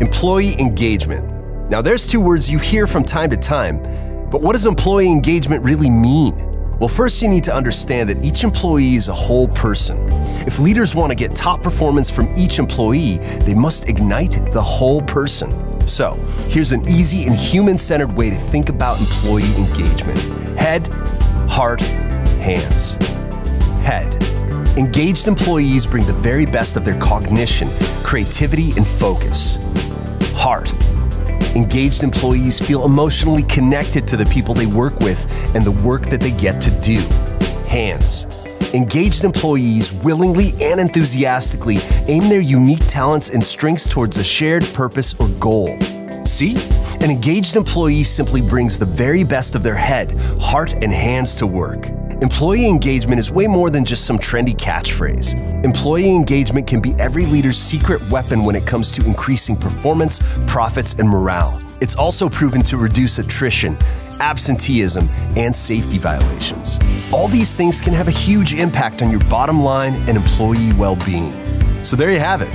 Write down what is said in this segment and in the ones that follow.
Employee engagement. Now, there's two words you hear from time to time, but what does employee engagement really mean? Well, first, you need to understand that each employee is a whole person. If leaders want to get top performance from each employee, they must ignite the whole person. So, here's an easy and human centered way to think about employee engagement head, heart, hands. Head. Engaged employees bring the very best of their cognition, creativity, and focus. Heart. Engaged employees feel emotionally connected to the people they work with and the work that they get to do. Hands. Engaged employees willingly and enthusiastically aim their unique talents and strengths towards a shared purpose or goal. See? An engaged employee simply brings the very best of their head, heart, and hands to work. Employee engagement is way more than just some trendy catchphrase. Employee engagement can be every leader's secret weapon when it comes to increasing performance, profits, and morale. It's also proven to reduce attrition, absenteeism, and safety violations. All these things can have a huge impact on your bottom line and employee well being. So there you have it.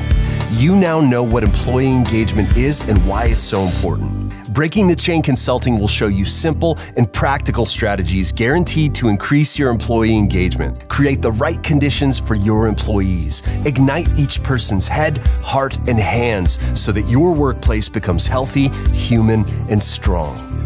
You now know what employee engagement is and why it's so important. Breaking the Chain Consulting will show you simple and practical strategies guaranteed to increase your employee engagement, create the right conditions for your employees, ignite each person's head, heart, and hands so that your workplace becomes healthy, human, and strong.